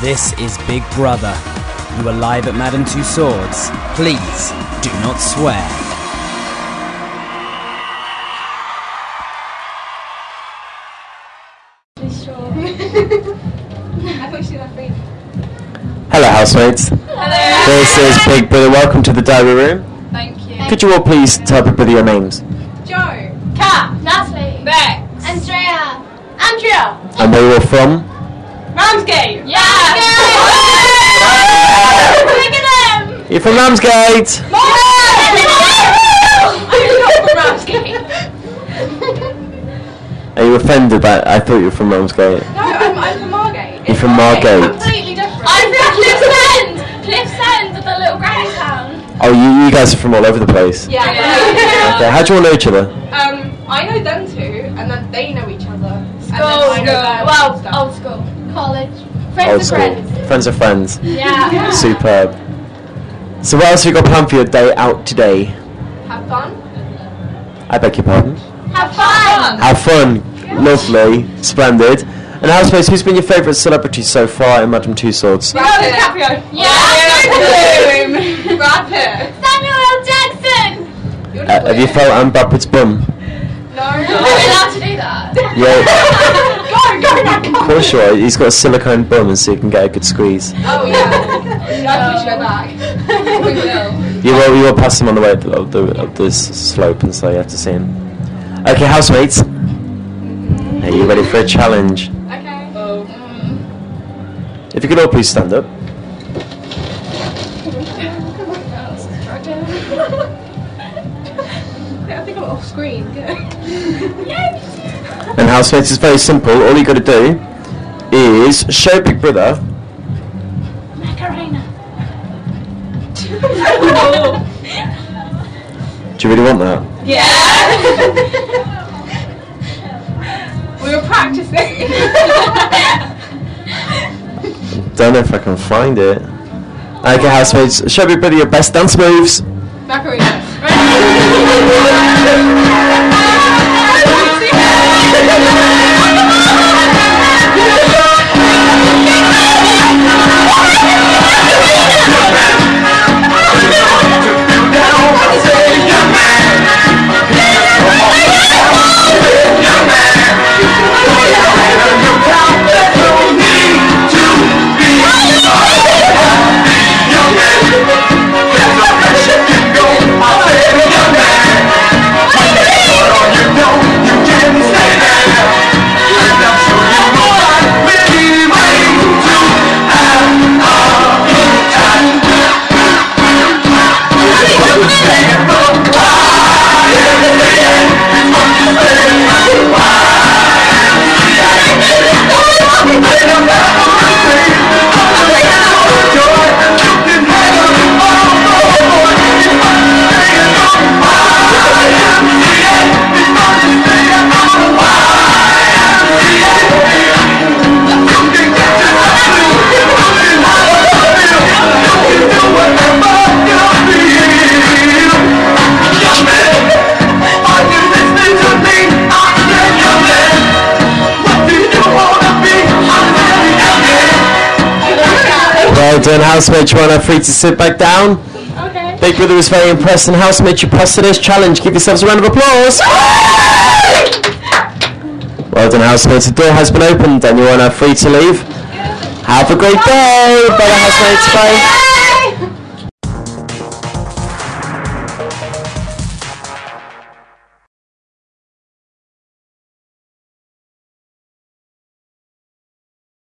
This is Big Brother. You are live at Madame Tussauds. Please do not swear. Hello, housemates. Hello. This is Big Brother. Welcome to the diary room. Thank you. Could you all please tell Big Brother your names Jo. Kat, Natalie, Bex. Andrea, Andrea. and where you're from? Ramsgate. Yeah. Look at them. You're from Ramsgate. I'm from Ramsgate. Are you offended by? I thought you were from Ramsgate. No, I'm, I'm from Margate. You're from Margate. Completely different. I'm from Cliff's End. Cliff's End, the little granny town. Oh, you, you guys are from all over the place. Yeah. Okay, how do you all know each other? Um, I know them two, and then they know each other. and then School. I know them Well, and old school. College. Friends Old of school. friends. Friends are friends. Yeah. Superb. So what else have you got planned for your day out today? Have fun. I beg your pardon. Have fun. Have fun. Lovely. Splendid. And housemates, who's been your favourite celebrity so far in Madame Tussauds? Brad Pitt. DiCaprio. Yeah. Brad Pitt. Samuel L. Jackson. Uh, have you felt Anne Brad Pitt's bum? No. Are we allowed to do that? Yeah. go, go, go, Of course you are. He's got a silicone bum and so you can get a good squeeze. Oh yeah. yeah. We should go back. we will. You will, you will pass him on the way of the, of the, of this slope and so you have to see him. Okay, housemates. Mm-hmm. Are you ready for a challenge? Okay. Oh. If you could all please stand up. Off screen. Good. And housemates, is very simple. All you got to do is show Big Brother Macarena. Do you really want that? Yeah. we were practicing. Don't know if I can find it. Okay, housemates, show Big Brother your best dance moves. Macarena. Well done, housemates. You are free to sit back down. Okay. Big Brother was very impressed, and housemates, you passed today's challenge. Give yourselves a round of applause. Well done, housemates. The door has been opened, and you are now free to leave. Have a great day. Bye, housemates. Bye.